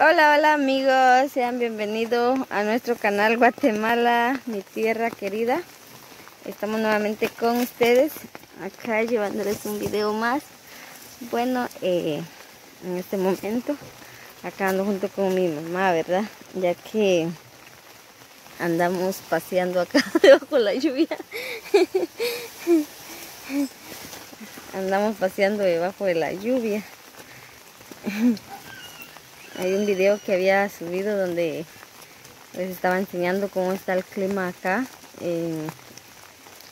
Hola, hola amigos, sean bienvenidos a nuestro canal Guatemala, mi tierra querida. Estamos nuevamente con ustedes, acá llevándoles un video más. Bueno, eh, en este momento, acá ando junto con mi mamá, ¿verdad? Ya que andamos paseando acá debajo de la lluvia. andamos paseando debajo de la lluvia. Hay un video que había subido donde les estaba enseñando cómo está el clima acá en,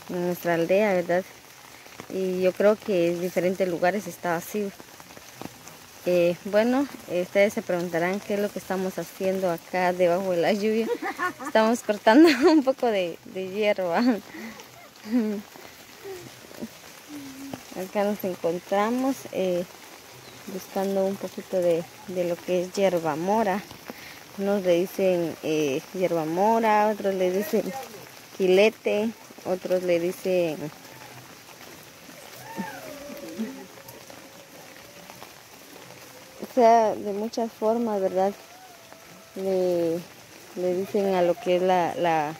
nuestra aldea, ¿verdad? Y yo creo que en diferentes lugares está así. Eh, bueno, ustedes se preguntarán qué es lo que estamos haciendo acá debajo de la lluvia. Estamos cortando un poco de, hierba. Acá nos encontramos. Eh, buscando un poquito de, lo que es hierba mora. Unos le dicen eh, hierba mora, otros le dicen quilete, otros le dicen o sea, de muchas formas, ¿verdad? Le, dicen a lo que es la, la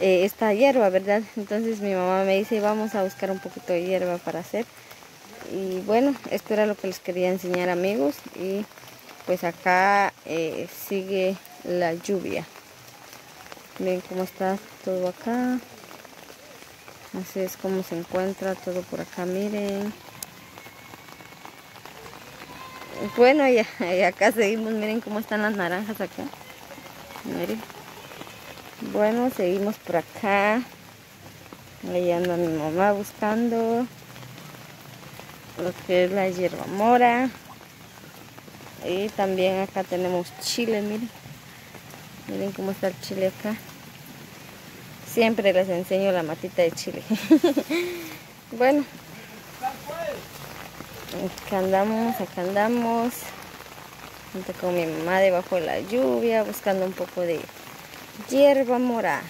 eh, esta hierba, ¿verdad? Entonces mi mamá me dice, vamos a buscar un poquito de hierba para hacer y bueno esto era lo que les quería enseñar amigos y pues acá eh, sigue la lluvia. Miren cómo está todo acá. Así es como se encuentra todo por acá miren. Bueno y, acá seguimos miren cómo están las naranjas acá. Miren. Bueno seguimos por acá. Ahí anda mi mamá buscando lo que es la hierba mora. Y también acá tenemos chile miren. Miren cómo está el chile acá. Siempre les enseño la matita de chile. Bueno. Acá andamos acá andamos. Junto con mi mamá debajo de la lluvia buscando un poco de hierba mora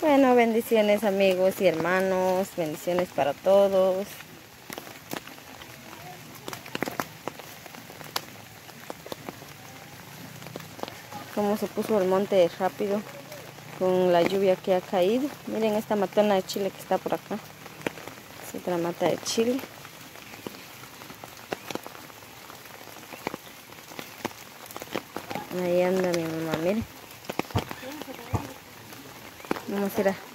Bueno, bendiciones amigos y hermanos, bendiciones para todos. Cómo se puso el monte rápido con la lluvia que ha caído. Miren esta matona de chile que está por acá. Es otra mata de chile. Ahí anda mi mamá, miren. Vamos a ir a...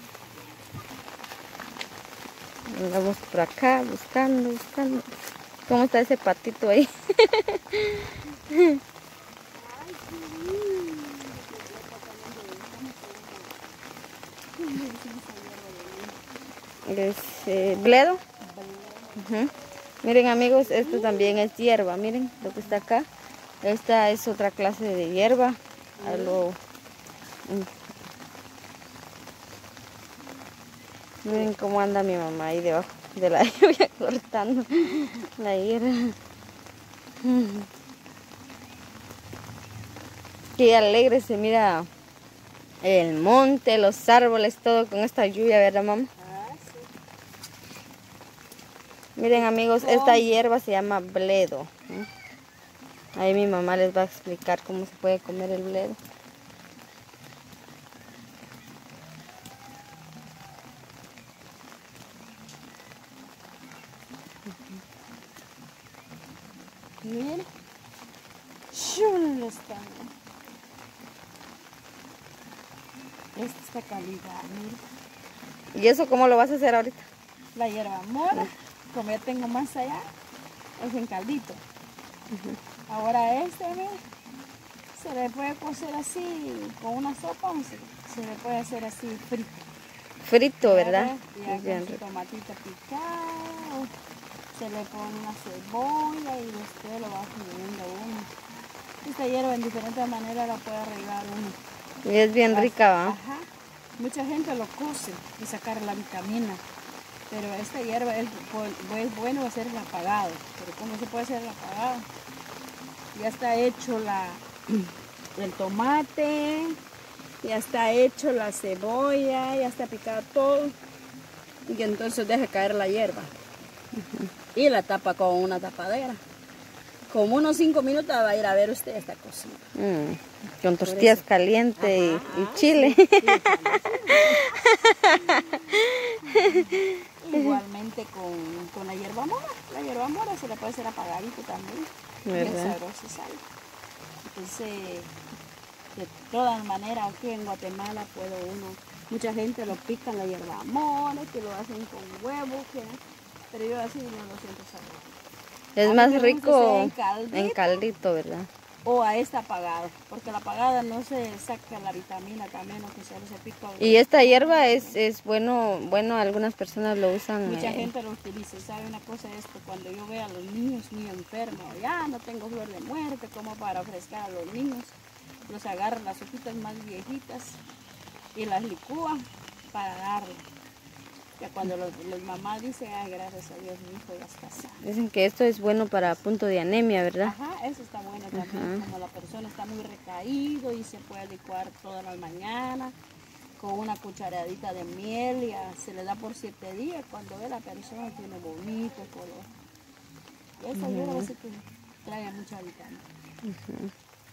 Andamos por acá buscando, buscando. ¿Cómo está ese patito ahí? es eh, bledo. Miren amigos, esto también es hierba. Miren lo que está acá. Esta es otra clase de hierba. Lo Miren cómo anda mi mamá ahí debajo de la lluvia cortando la hierba. Qué alegre se mira el monte, los árboles, todo con esta lluvia, ¿verdad mamá? Miren amigos, esta hierba se llama bledo. Ahí mi mamá les va a explicar cómo se puede comer el bledo. Miren. Chulo está. Esta es calidad, miren. ¿Y eso cómo lo vas a hacer ahorita? La hierba mora, como ya tengo más allá, es en caldito. Ahora este, miren, se le puede cocer así con una sopa o se, le puede hacer así frito. Frito, ¿verdad? Y con su tomatito picado se le pone una cebolla y después lo va comiendo uno. Esta hierba en diferentes maneras la puede arreglar uno. Y es bien rica, ¿va? Ajá. Mucha gente lo cose y sacar la vitamina. Pero esta hierba es, bueno hacer el apagado. Pero ¿cómo se puede hacer el apagado? Ya está hecho la, el tomate, Ya está hecho la cebolla, ya está picado todo. Y entonces deja caer la hierba. Y la tapa con una tapadera. Como unos cinco minutos va a ir a ver usted esta cocina. Mm, con tortillas calientes y, y, chile. Igualmente con, con, la hierba mora. La hierba mora se le puede hacer apagadito también. Bien sabroso sale. Entonces, de todas maneras, aquí en Guatemala puedo uno, mucha gente lo pica en la hierba mora, que lo hacen con huevo, que, pero yo así no lo siento sabroso. Es más rico en caldito, en caldito, ¿verdad? o a esta apagada, porque la apagada no se saca la vitamina también, que se pica. Y esta hierba es, es bueno, bueno, algunas personas lo usan. Mucha eh, gente lo utiliza, ¿sabe una cosa esto? Cuando yo veo a los niños muy enfermos, ya no tengo flor de muerte, como para ofrecer a los niños, los agarran las hojitas más viejitas y las licúan para darle cuando los, mamás dicen, ay, gracias a Dios, mi hijo ya está sano. Dicen que esto es bueno para punto de anemia, ¿verdad? Ajá, eso está bueno también. Como la persona está muy recaído y se puede licuar todas las mañanas con una cucharadita de miel y se le da por siete días cuando ve la persona tiene bonito color. Esa yo -huh. que trae mucha vitamina.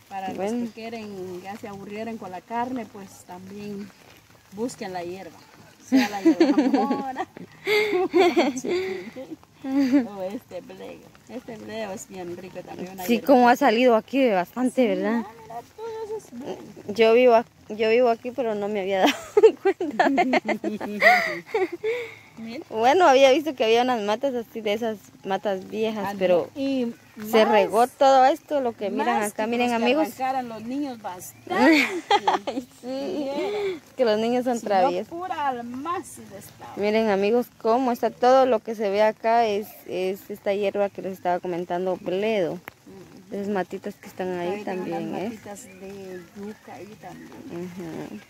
Para los que quieren, ya se aburrieron con la carne, pues también busquen la hierba sea la mora. o este bleo. Este bleo es bien rico también. sí, como ha salido aquí bastante, ¿verdad? yo vivo, yo vivo aquí, pero no me había dado cuenta. bueno, había visto que había unas matas así de esas matas viejas, pero se regó todo esto, lo que miran acá. Miren, amigos. Que los niños bastante. que los niños son traviesos. Miren, amigos, cómo está todo lo que se ve acá. Es, es esta hierba que les estaba comentando, bledo. Esas matitas que están ahí, también, ¿eh? matitas de yuca ahí también.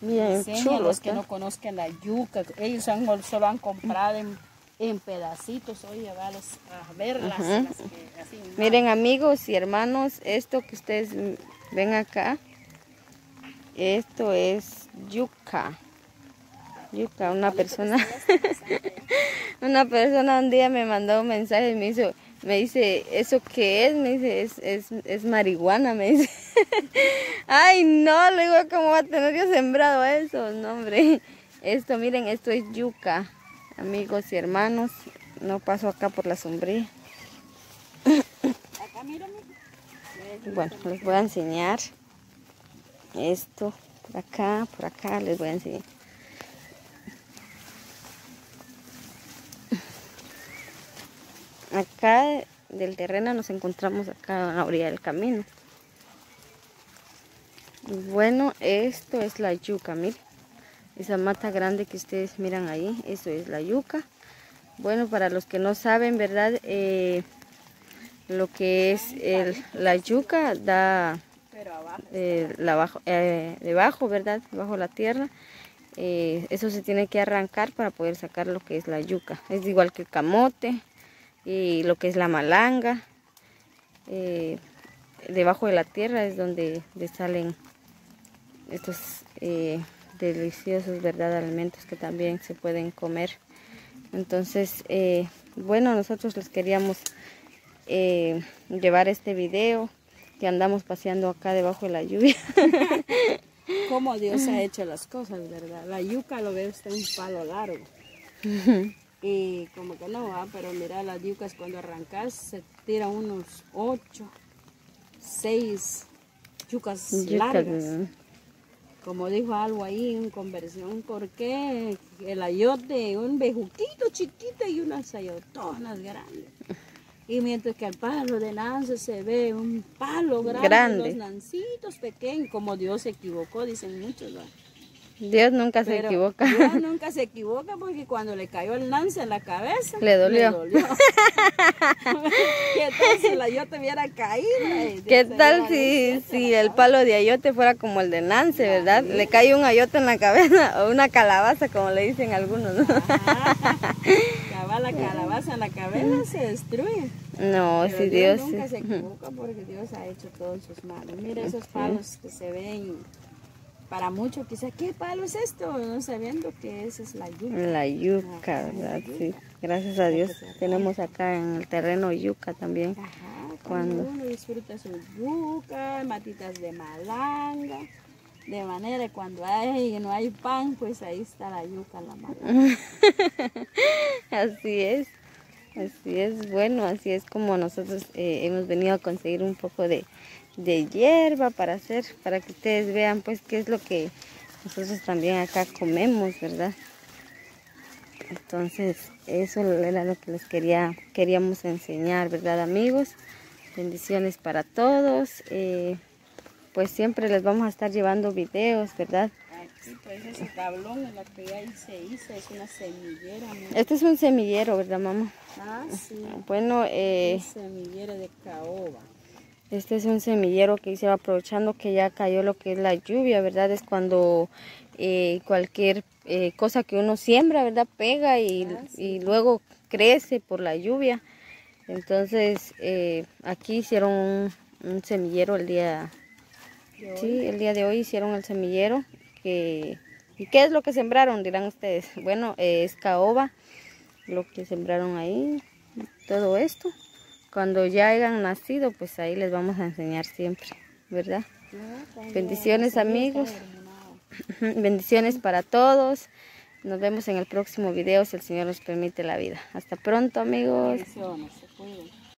Bien chulo. los que no conozcan la yuca, ellos han, solo han comprado en, en pedacitos, oye, vales a verlas. Miren amigos y hermanos, esto que ustedes ven acá, esto es yuca. Yuca, una persona, una persona un día me mandó un mensaje y me hizo, me dice, ¿eso qué es? Me dice, es, es, es marihuana, me dice. Ay, no, le digo, ¿cómo va a tener yo sembrado eso? No, hombre. Esto, miren, esto es yuca, amigos y hermanos. No paso acá por la sombría. Acá, Bueno, les voy a enseñar esto, por acá, por acá, les voy a enseñar. Acá del terreno nos encontramos acá a la orilla del camino. Bueno, esto es la yuca, miren. Esa mata grande que ustedes miran ahí, eso es la yuca. Bueno, para los que no saben, ¿verdad? Eh, lo que es la yuca da eh, la eh, debajo, ¿verdad? Debajo la tierra. eso se tiene que arrancar para poder sacar lo que es la yuca. Es igual que el camote, y lo que es la malanga. Eh, debajo de la tierra es donde salen estos eh, deliciosos ¿verdad? alimentos que también se pueden comer. Entonces, eh, bueno, nosotros les queríamos llevar este video que andamos paseando acá debajo de la lluvia. Cómo Dios ha hecho las cosas, ¿verdad? La yuca lo veo está un palo largo. y como que no va, pero mira las yucas cuando arrancas se tiran unos 8, 6 yucas largas. Como dijo algo ahí en conversión, porque el ayote, un bejuquito chiquito y unas ayotonas grandes. Y mientras que al palo de lance se ve un palo grande, grande. los lancitos pequeños, como Dios se equivocó, dicen muchos. Dios nunca se equivoca. Dios nunca se equivoca porque cuando le cayó el lance en la cabeza, le dolió. Le dolió. ¿Qué tal si el ayote hubiera caído? ¿Qué tal si, si el palo de ayote fuera como el de lance, verdad? Le cae un ayote en la cabeza o una calabaza, como le dicen algunos. ¿no? la calabaza en la cabeza se destruye. No, Pero si Dios Dios... nunca se equivoca porque Dios ha hecho todo en sus manos. Mira esos palos que se ven para muchos quizá, ¿qué palo es esto? No sabiendo que esa es la yuca. La yuca, ¿verdad? Sí. Gracias a Dios tenemos acá en el terreno yuca también. Ajá, Cuando- uno disfruta su yuca, matitas de malanga. De manera que cuando hay, no hay pan, pues ahí está la yuca, la malanga. Así es, así es, bueno, así es como nosotros eh, hemos venido a conseguir un poco de, de hierba para hacer, para que ustedes vean pues qué es lo que nosotros también acá comemos, ¿verdad? Entonces, eso era lo que les quería, queríamos enseñar, ¿verdad amigos? Bendiciones para todos. eh, pues siempre les vamos a estar llevando videos, ¿verdad? Aquí, pues ese tablón en la que ya se hizo es una semillera. mira. Este es un semillero, ¿verdad, mamá? Ah, sí. Bueno, eh, Un semillero de caoba. Este es un semillero que hice aprovechando que ya cayó lo que es la lluvia, ¿verdad? Es cuando eh, cualquier eh, cosa que uno siembra, ¿verdad? Pega y, Ah, sí. y luego crece por la lluvia. Entonces, eh, aquí hicieron un, un semillero el día, sí, el día de hoy hicieron el semillero. Que, ¿Y qué es lo que sembraron? Dirán ustedes. Bueno, es caoba, lo que sembraron ahí, todo esto. Cuando ya hayan nacido, pues ahí les vamos a enseñar siempre, ¿verdad? Bendiciones, amigos. Bendiciones para todos. Nos vemos en el próximo video si el Señor nos permite la vida. Hasta pronto, amigos. Bendiciones, se.